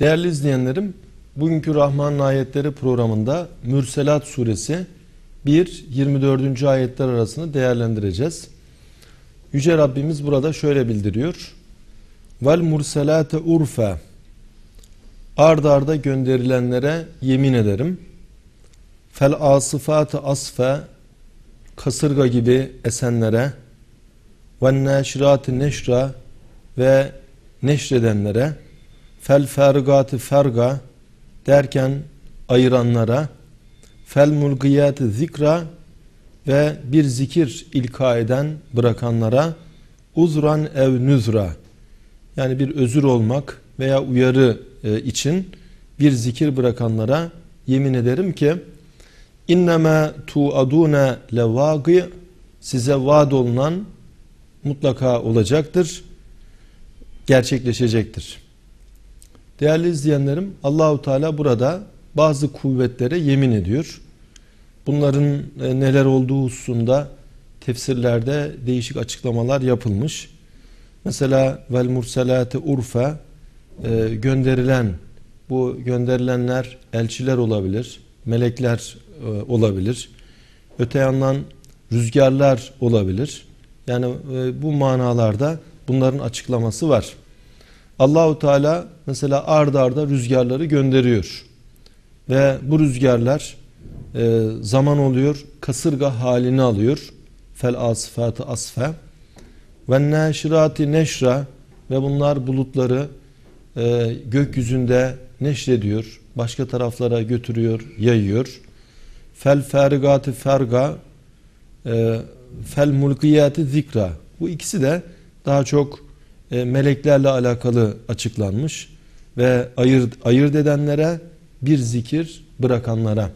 Değerli izleyenlerim, bugünkü Rahman ayetleri programında Mürselat suresi 1-24. ayetler arasını değerlendireceğiz. Yüce Rabbimiz burada şöyle bildiriyor. Vel murselate urfa Ard arda gönderilenlere yemin ederim. Fel asıfatı asfe kasırga gibi esenlere ve neşrati neşra ve neşredenlere fel fergati ferga derken ayıranlara fel mulgiyati zikra ve bir zikir ilka eden bırakanlara uzran ev nüzra yani bir özür olmak veya uyarı e, için bir zikir bırakanlara yemin ederim ki inneme tuadune levagi size vaad olunan mutlaka olacaktır gerçekleşecektir. Değerli izleyenlerim Allahu Teala burada bazı kuvvetlere yemin ediyor. Bunların e, neler olduğu hususunda tefsirlerde değişik açıklamalar yapılmış. Mesela vel murselate urfa e, gönderilen bu gönderilenler elçiler olabilir, melekler e, olabilir. Öte yandan rüzgarlar olabilir. Yani bu manalarda bunların açıklaması var. Allahu Teala mesela ard arda rüzgarları gönderiyor. Ve bu rüzgarlar e, zaman oluyor, kasırga halini alıyor. Fel asfatı asfe. Ve neşrati neşra ve bunlar bulutları e, gökyüzünde neşrediyor. Başka taraflara götürüyor, yayıyor. Fel fergati ferga e, fel mulkiyati zikra. Bu ikisi de daha çok e, meleklerle alakalı açıklanmış ve ayırt, ayırt edenlere bir zikir bırakanlara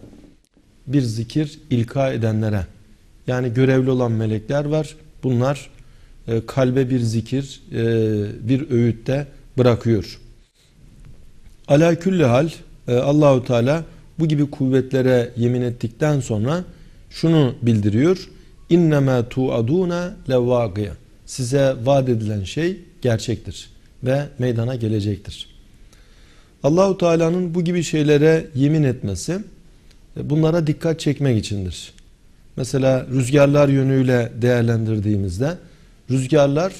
bir zikir ilka edenlere. Yani görevli olan melekler var. Bunlar e, kalbe bir zikir e, bir öğütte bırakıyor. Ala külli hal e, Allahu Teala bu gibi kuvvetlere yemin ettikten sonra şunu bildiriyor. İnnema tuaduna levvaqiye size vaat edilen şey gerçektir ve meydana gelecektir. Allahu Teala'nın bu gibi şeylere yemin etmesi e, bunlara dikkat çekmek içindir. Mesela rüzgarlar yönüyle değerlendirdiğimizde rüzgarlar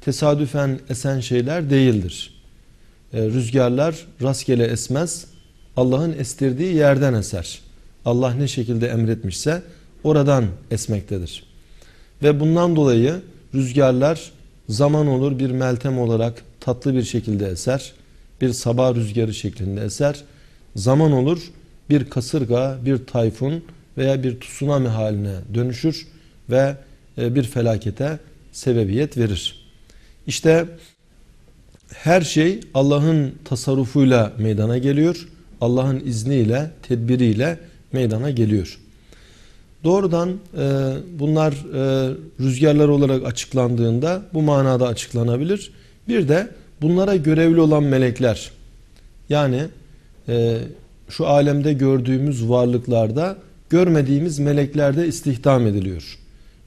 tesadüfen esen şeyler değildir. E, rüzgarlar rastgele esmez. Allah'ın estirdiği yerden eser. Allah ne şekilde emretmişse oradan esmektedir. Ve bundan dolayı rüzgarlar zaman olur bir meltem olarak tatlı bir şekilde eser. Bir sabah rüzgarı şeklinde eser. Zaman olur bir kasırga, bir tayfun veya bir tsunami haline dönüşür ve e, bir felakete sebebiyet verir. İşte her şey Allah'ın tasarrufuyla meydana geliyor. Allah'ın izniyle, tedbiriyle meydana geliyor. Doğrudan e, bunlar e, rüzgarlar olarak açıklandığında bu manada açıklanabilir. Bir de bunlara görevli olan melekler yani e, şu alemde gördüğümüz varlıklarda görmediğimiz meleklerde istihdam ediliyor.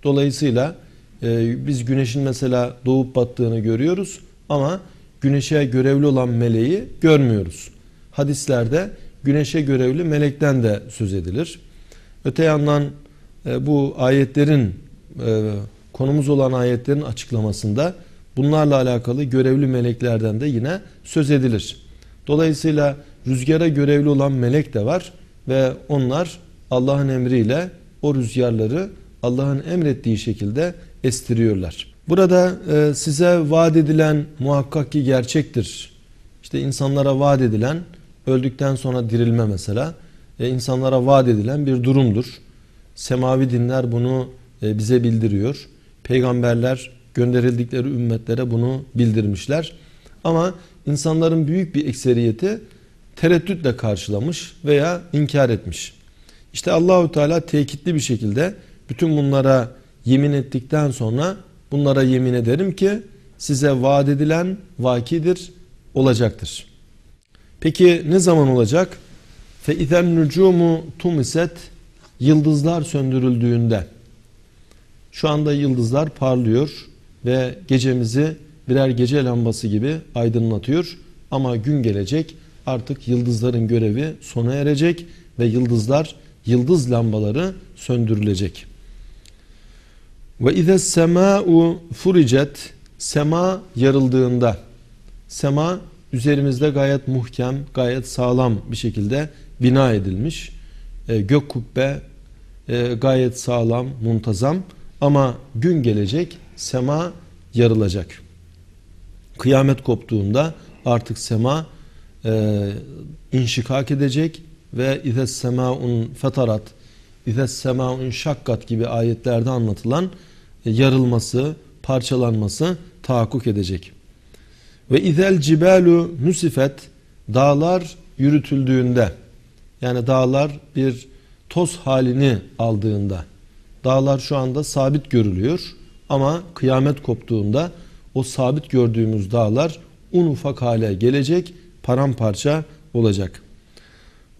Dolayısıyla e, biz güneşin mesela doğup battığını görüyoruz ama güneşe görevli olan meleği görmüyoruz. Hadislerde güneşe görevli melekten de söz edilir. Öte yandan e, bu ayetlerin e, konumuz olan ayetlerin açıklamasında bunlarla alakalı görevli meleklerden de yine söz edilir. Dolayısıyla rüzgara görevli olan melek de var ve onlar Allah'ın emriyle o rüzgarları Allah'ın emrettiği şekilde estiriyorlar. Burada e, size vaat edilen muhakkak ki gerçektir. İşte insanlara vaat edilen öldükten sonra dirilme mesela e, insanlara vaat edilen bir durumdur. Semavi dinler bunu e, bize bildiriyor. Peygamberler gönderildikleri ümmetlere bunu bildirmişler. Ama insanların büyük bir ekseriyeti tereddütle karşılamış veya inkar etmiş. İşte Allahu Teala tekitli bir şekilde bütün bunlara yemin ettikten sonra bunlara yemin ederim ki size vaat edilen vakidir, olacaktır. Peki ne zaman olacak? İzen nucumu tumiset yıldızlar söndürüldüğünde. Şu anda yıldızlar parlıyor ve gecemizi birer gece lambası gibi aydınlatıyor. Ama gün gelecek artık yıldızların görevi sona erecek ve yıldızlar yıldız lambaları söndürülecek. Ve ize sema'u furicet sema yarıldığında. Sema üzerimizde gayet muhkem, gayet sağlam bir şekilde bina edilmiş. E, gök kubbe e, gayet sağlam, muntazam ama gün gelecek sema yarılacak. Kıyamet koptuğunda artık sema e, inşikak edecek ve ize semaun fetarat ize semaun şakkat gibi ayetlerde anlatılan e, yarılması, parçalanması tahakkuk edecek. Ve izel cibalu nusifet dağlar yürütüldüğünde yani dağlar bir toz halini aldığında dağlar şu anda sabit görülüyor ama kıyamet koptuğunda o sabit gördüğümüz dağlar un ufak hale gelecek paramparça olacak.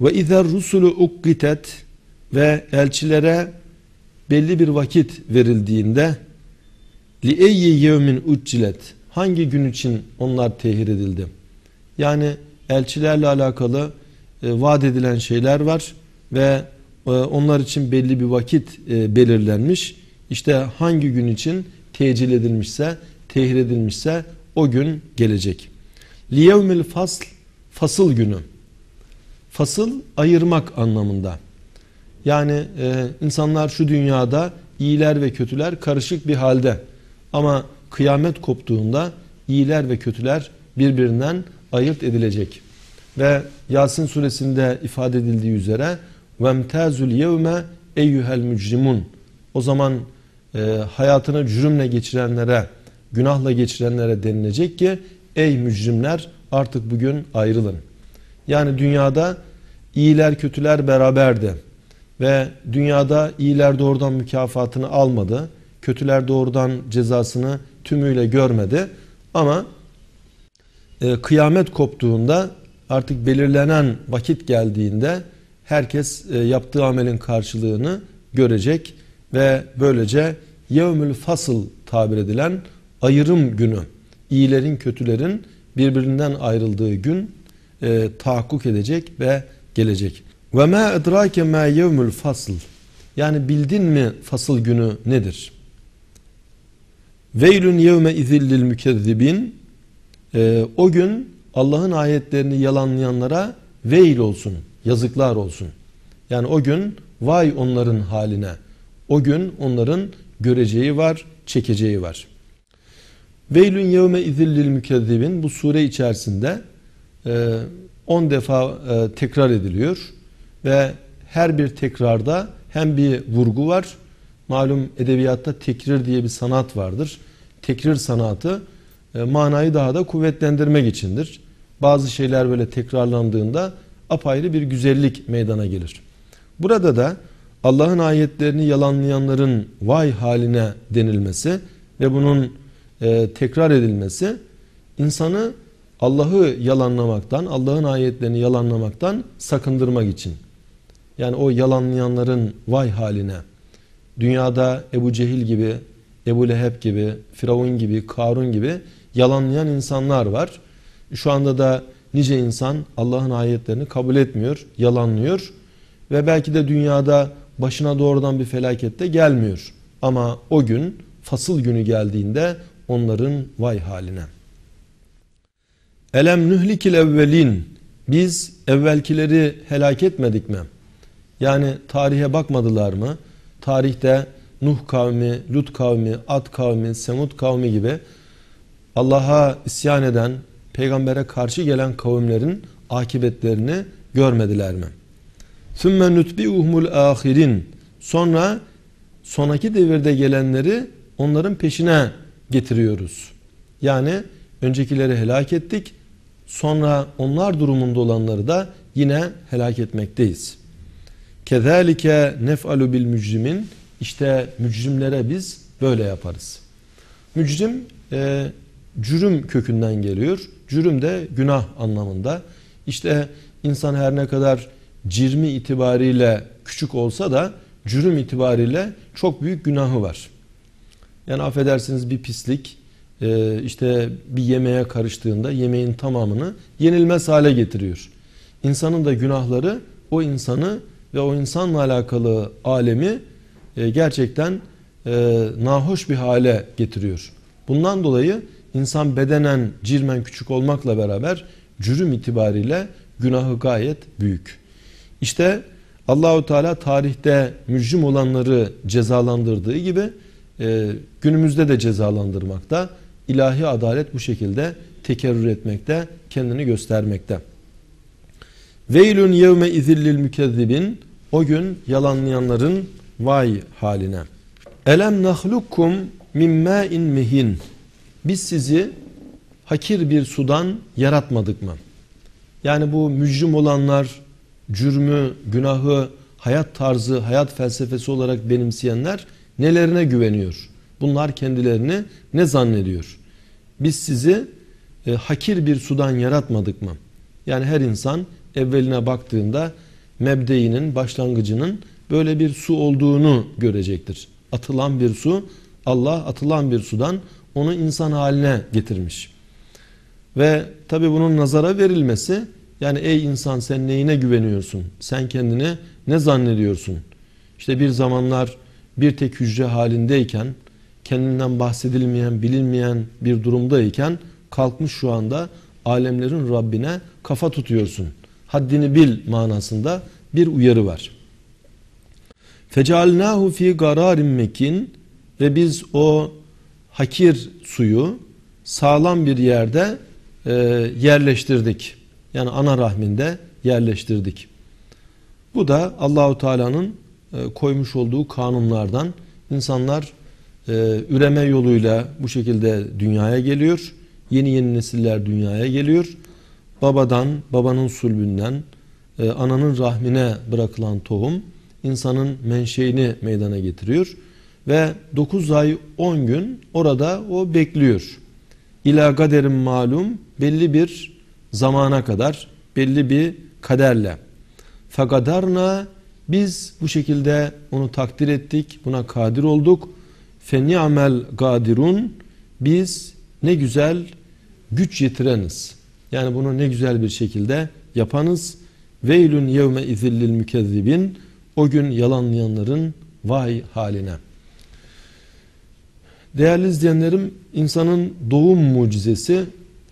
Ve izer rusulu ukkitet ve elçilere belli bir vakit verildiğinde li eyyi yevmin uccilet hangi gün için onlar tehir edildi? Yani elçilerle alakalı vaat edilen şeyler var ve e, onlar için belli bir vakit e, belirlenmiş. İşte hangi gün için tecil edilmişse, tehir edilmişse o gün gelecek. Liyevmil fasl fasıl günü. Fasıl ayırmak anlamında. Yani e, insanlar şu dünyada iyiler ve kötüler karışık bir halde. Ama kıyamet koptuğunda iyiler ve kötüler birbirinden ayırt edilecek. Ve Yasin suresinde ifade edildiği üzere vemtazul yevme eyyuhel mücrimun. O zaman e, hayatını cürümle geçirenlere, günahla geçirenlere denilecek ki ey mücrimler artık bugün ayrılın. Yani dünyada iyiler kötüler beraberdi ve dünyada iyiler doğrudan mükafatını almadı. Kötüler doğrudan cezasını tümüyle görmedi. Ama e, kıyamet koptuğunda artık belirlenen vakit geldiğinde herkes e, yaptığı amelin karşılığını görecek ve böylece yevmül fasıl tabir edilen ayrım günü, iyilerin kötülerin birbirinden ayrıldığı gün e, tahakkuk edecek ve gelecek. Ve ma edrake ma yevmül fasıl. Yani bildin mi fasıl günü nedir? Veylün yevme izillil mükezzibin. Ee, o gün Allah'ın ayetlerini yalanlayanlara veil olsun, yazıklar olsun. Yani o gün vay onların haline. O gün onların göreceği var, çekeceği var. Veylün yevme izillil mükezzibin bu sure içerisinde 10 e, defa e, tekrar ediliyor ve her bir tekrarda hem bir vurgu var. Malum edebiyatta tekrir diye bir sanat vardır. Tekrir sanatı e, manayı daha da kuvvetlendirmek içindir. Bazı şeyler böyle tekrarlandığında apayrı bir güzellik meydana gelir. Burada da Allah'ın ayetlerini yalanlayanların vay haline denilmesi ve bunun e, tekrar edilmesi insanı Allah'ı yalanlamaktan, Allah'ın ayetlerini yalanlamaktan sakındırmak için. Yani o yalanlayanların vay haline. Dünyada Ebu Cehil gibi, Ebu Leheb gibi, Firavun gibi, Karun gibi yalanlayan insanlar var. Şu anda da nice insan Allah'ın ayetlerini kabul etmiyor, yalanlıyor ve belki de dünyada başına doğrudan bir felakette gelmiyor. Ama o gün fasıl günü geldiğinde onların vay haline. Elem nühlikil evvelin biz evvelkileri helak etmedik mi? Yani tarihe bakmadılar mı? Tarihte Nuh kavmi, Lut kavmi, Ad kavmi, Semud kavmi gibi Allah'a isyan eden, peygambere karşı gelen kavimlerin akıbetlerini görmediler mi? ثُمَّ نُتْبِعُهُمُ الْآخِرِينَ Sonra sonraki devirde gelenleri onların peşine getiriyoruz. Yani öncekileri helak ettik. Sonra onlar durumunda olanları da yine helak etmekteyiz. Kezalike nef'alu bil mücrimin işte mücrimlere biz böyle yaparız. Mücrim e, cürüm kökünden geliyor. Cürüm de günah anlamında. İşte insan her ne kadar cirmi itibariyle küçük olsa da cürüm itibariyle çok büyük günahı var. Yani affedersiniz bir pislik e, işte bir yemeğe karıştığında yemeğin tamamını yenilmez hale getiriyor. insanın da günahları o insanı ve o insanla alakalı alemi e, gerçekten e, nahoş bir hale getiriyor. Bundan dolayı insan bedenen cirmen küçük olmakla beraber cürüm itibariyle günahı gayet büyük. İşte Allahu Teala tarihte mücrim olanları cezalandırdığı gibi e, günümüzde de cezalandırmakta. İlahi adalet bu şekilde tekerrür etmekte, kendini göstermekte. Veylün yevme izillil mükezzibin o gün yalanlayanların vay haline. Elem nahlukkum min ma'in mehin. Biz sizi hakir bir sudan yaratmadık mı? Yani bu mücrim olanlar, cürmü, günahı, hayat tarzı, hayat felsefesi olarak benimseyenler nelerine güveniyor? Bunlar kendilerini ne zannediyor? Biz sizi e, hakir bir sudan yaratmadık mı? Yani her insan evveline baktığında mebdeinin, başlangıcının böyle bir su olduğunu görecektir. Atılan bir su, Allah atılan bir sudan onu insan haline getirmiş. Ve tabi bunun nazara verilmesi yani ey insan sen neyine güveniyorsun? Sen kendini ne zannediyorsun? İşte bir zamanlar bir tek hücre halindeyken kendinden bahsedilmeyen, bilinmeyen bir durumdayken kalkmış şu anda alemlerin Rabbine kafa tutuyorsun. Haddini bil manasında bir uyarı var. Fecalnahu fi gararin mekin ve biz o hakir suyu sağlam bir yerde e, yerleştirdik. Yani ana rahminde yerleştirdik. Bu da Allahu Teala'nın e, koymuş olduğu kanunlardan insanlar e, üreme yoluyla bu şekilde dünyaya geliyor. Yeni yeni nesiller dünyaya geliyor. Babadan, babanın sulbünden, e, ananın rahmine bırakılan tohum insanın menşeini meydana getiriyor. Ve 9 ay 10 gün orada o bekliyor. İla kaderin malum belli bir zamana kadar belli bir kaderle. Fekadarna biz bu şekilde onu takdir ettik, buna kadir olduk. Feni'amel gadirun biz ne güzel güç yetireniz. Yani bunu ne güzel bir şekilde yapanız. Veylün yevme izillil mükezzibin o gün yalanlayanların vay haline. Değerli izleyenlerim insanın doğum mucizesi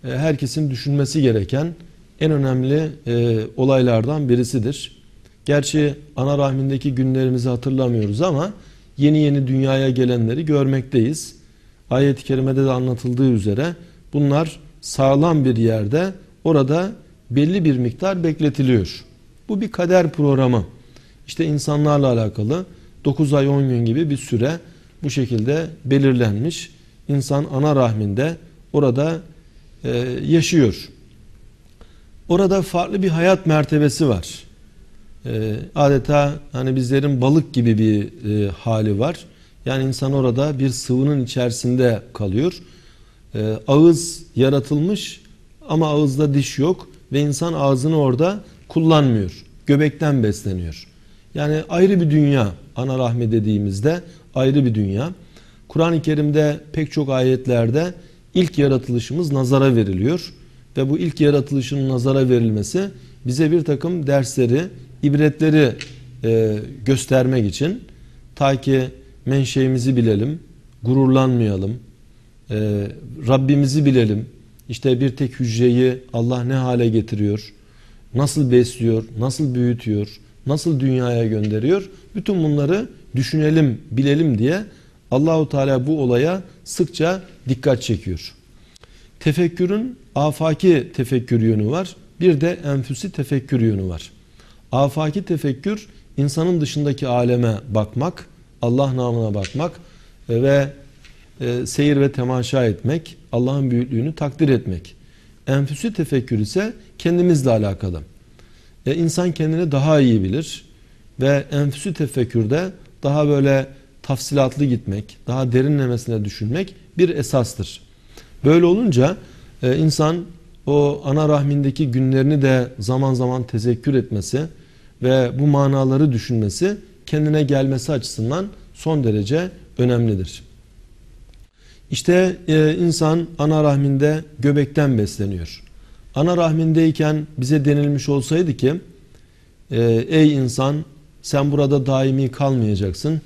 e, herkesin düşünmesi gereken en önemli e, olaylardan birisidir. Gerçi ana rahmindeki günlerimizi hatırlamıyoruz ama yeni yeni dünyaya gelenleri görmekteyiz. Ayet-i kerimede de anlatıldığı üzere bunlar sağlam bir yerde orada belli bir miktar bekletiliyor. Bu bir kader programı. İşte insanlarla alakalı 9 ay 10 gün gibi bir süre bu şekilde belirlenmiş. İnsan ana rahminde orada e, yaşıyor. Orada farklı bir hayat mertebesi var. E, adeta hani bizlerin balık gibi bir e, hali var. Yani insan orada bir sıvının içerisinde kalıyor. E, ağız yaratılmış ama ağızda diş yok ve insan ağzını orada kullanmıyor. Göbekten besleniyor. Yani ayrı bir dünya ana rahmi dediğimizde ayrı bir dünya. Kur'an-ı Kerim'de pek çok ayetlerde ilk yaratılışımız nazara veriliyor. Ve bu ilk yaratılışın nazara verilmesi bize bir takım dersleri, ibretleri e, göstermek için ta ki menşeimizi bilelim, gururlanmayalım, e, Rabbimizi bilelim. İşte bir tek hücreyi Allah ne hale getiriyor, nasıl besliyor, nasıl büyütüyor, nasıl dünyaya gönderiyor. Bütün bunları düşünelim, bilelim diye Allahu Teala bu olaya sıkça dikkat çekiyor. Tefekkürün afaki tefekkür yönü var. Bir de enfüsi tefekkür yönü var. Afaki tefekkür insanın dışındaki aleme bakmak, Allah namına bakmak ve e, seyir ve temaşa etmek, Allah'ın büyüklüğünü takdir etmek. Enfüsi tefekkür ise kendimizle alakalı. E, insan kendini daha iyi bilir ve enfüsü tefekkürde daha böyle tafsilatlı gitmek, daha derinlemesine düşünmek bir esastır. Böyle olunca e, insan o ana rahmindeki günlerini de zaman zaman tezekkür etmesi ve bu manaları düşünmesi kendine gelmesi açısından son derece önemlidir. İşte e, insan ana rahminde göbekten besleniyor. ana rahmindeyken bize denilmiş olsaydı ki e, ey insan sen burada daimi kalmayacaksın.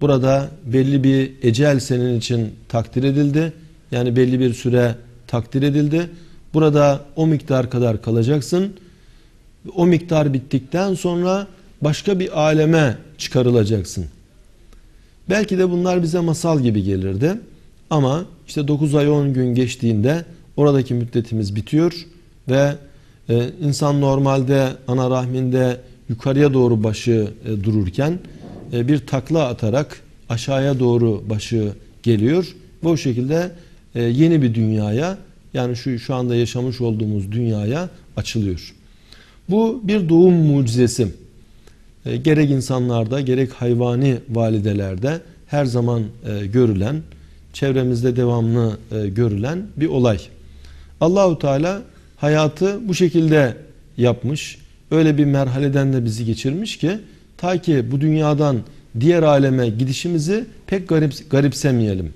Burada belli bir ecel senin için takdir edildi. Yani belli bir süre takdir edildi. Burada o miktar kadar kalacaksın. O miktar bittikten sonra başka bir aleme çıkarılacaksın. Belki de bunlar bize masal gibi gelirdi. Ama işte 9 ay 10 gün geçtiğinde oradaki müddetimiz bitiyor ve e, insan normalde ana rahminde yukarıya doğru başı e, dururken e, bir takla atarak aşağıya doğru başı geliyor. Bu şekilde e, yeni bir dünyaya yani şu şu anda yaşamış olduğumuz dünyaya açılıyor. Bu bir doğum mucizesi. E, gerek insanlarda gerek hayvani validelerde her zaman e, görülen, çevremizde devamlı e, görülen bir olay. Allahu Teala hayatı bu şekilde yapmış. Öyle bir merhaleden de bizi geçirmiş ki ta ki bu dünyadan diğer aleme gidişimizi pek garip, garipsemeyelim.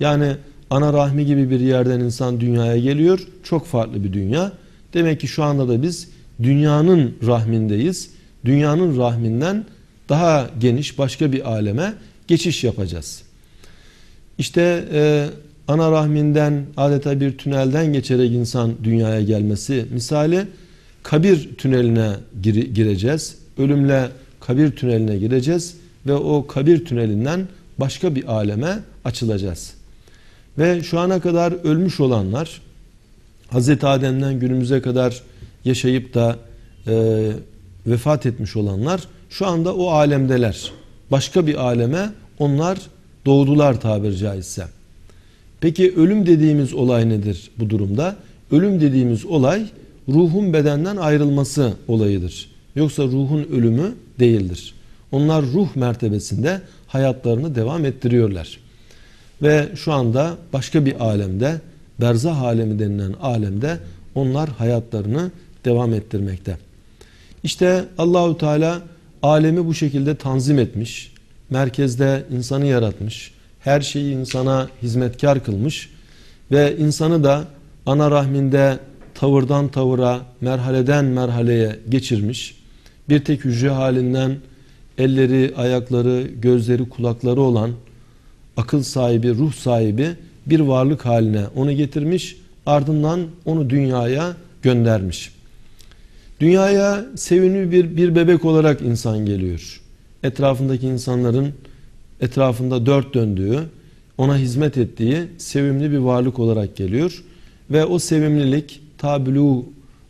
Yani ana rahmi gibi bir yerden insan dünyaya geliyor. Çok farklı bir dünya. Demek ki şu anda da biz dünyanın rahmindeyiz. Dünyanın rahminden daha geniş başka bir aleme geçiş yapacağız. İşte e, ana rahminden adeta bir tünelden geçerek insan dünyaya gelmesi misali kabir tüneline gire, gireceğiz. Ölümle kabir tüneline gireceğiz ve o kabir tünelinden başka bir aleme açılacağız. Ve şu ana kadar ölmüş olanlar Hz. Adem'den günümüze kadar yaşayıp da e, vefat etmiş olanlar şu anda o alemdeler. Başka bir aleme onlar doğdular tabiri caizse. Peki ölüm dediğimiz olay nedir bu durumda? Ölüm dediğimiz olay ruhun bedenden ayrılması olayıdır. Yoksa ruhun ölümü değildir. Onlar ruh mertebesinde hayatlarını devam ettiriyorlar. Ve şu anda başka bir alemde, berzah alemi denilen alemde onlar hayatlarını devam ettirmekte. İşte Allahu Teala alemi bu şekilde tanzim etmiş. Merkezde insanı yaratmış. Her şeyi insana hizmetkar kılmış ve insanı da ana rahminde tavırdan tavıra, merhaleden merhaleye geçirmiş. Bir tek hücre halinden elleri, ayakları, gözleri, kulakları olan akıl sahibi, ruh sahibi bir varlık haline onu getirmiş. Ardından onu dünyaya göndermiş. Dünyaya sevimli bir, bir bebek olarak insan geliyor. Etrafındaki insanların etrafında dört döndüğü, ona hizmet ettiği sevimli bir varlık olarak geliyor. Ve o sevimlilik ta bülü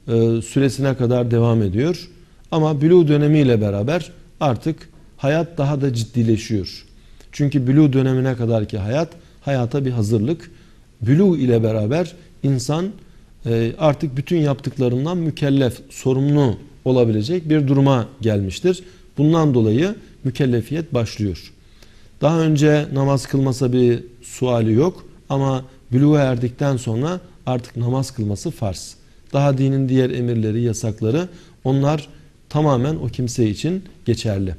e, süresine kadar devam ediyor. Ama bülü dönemiyle beraber artık hayat daha da ciddileşiyor. Çünkü bülü dönemine kadarki hayat hayata bir hazırlık. Bülü ile beraber insan e, artık bütün yaptıklarından mükellef, sorumlu olabilecek bir duruma gelmiştir. Bundan dolayı mükellefiyet başlıyor. Daha önce namaz kılmasa bir suali yok ama bülüğe erdikten sonra artık namaz kılması farz. Daha dinin diğer emirleri, yasakları onlar tamamen o kimse için geçerli.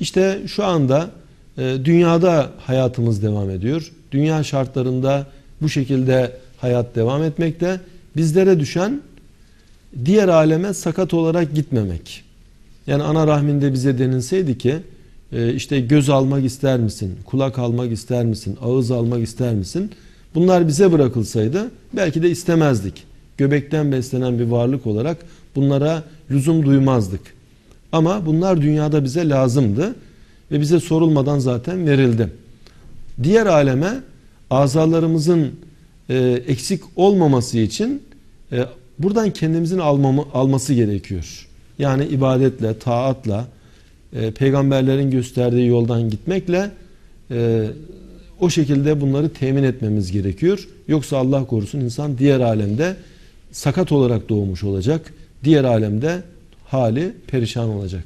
İşte şu anda e, dünyada hayatımız devam ediyor. Dünya şartlarında bu şekilde hayat devam etmekte. Bizlere düşen diğer aleme sakat olarak gitmemek. Yani ana rahminde bize denilseydi ki e, işte göz almak ister misin, kulak almak ister misin, ağız almak ister misin? Bunlar bize bırakılsaydı belki de istemezdik. Göbekten beslenen bir varlık olarak bunlara lüzum duymazdık. Ama bunlar dünyada bize lazımdı ve bize sorulmadan zaten verildi. Diğer aleme azalarımızın e, eksik olmaması için e, buradan kendimizin almamı, alması gerekiyor. Yani ibadetle, taatla, e, peygamberlerin gösterdiği yoldan gitmekle e, o şekilde bunları temin etmemiz gerekiyor. Yoksa Allah korusun insan diğer alemde sakat olarak doğmuş olacak. Diğer alemde hali perişan olacak.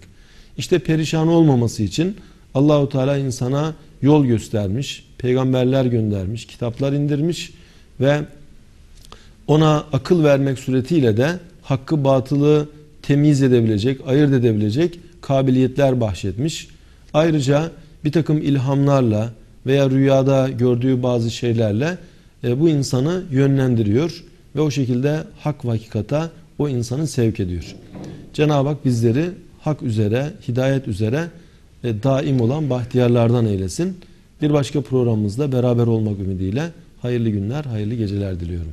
İşte perişan olmaması için Allahu Teala insana yol göstermiş, peygamberler göndermiş, kitaplar indirmiş ve ona akıl vermek suretiyle de hakkı batılı temiz edebilecek, ayırt edebilecek kabiliyetler bahşetmiş. Ayrıca bir takım ilhamlarla veya rüyada gördüğü bazı şeylerle e, bu insanı yönlendiriyor. ve o şekilde hak ve hakikata o insanı sevk ediyor. Cenab-ı Hak bizleri hak üzere, hidayet üzere ve daim olan bahtiyarlardan eylesin. Bir başka programımızda beraber olmak ümidiyle hayırlı günler, hayırlı geceler diliyorum.